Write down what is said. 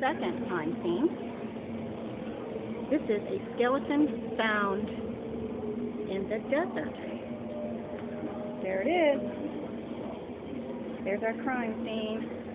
second crime scene. This is a skeleton found in the desert. There it is. There's our crime scene.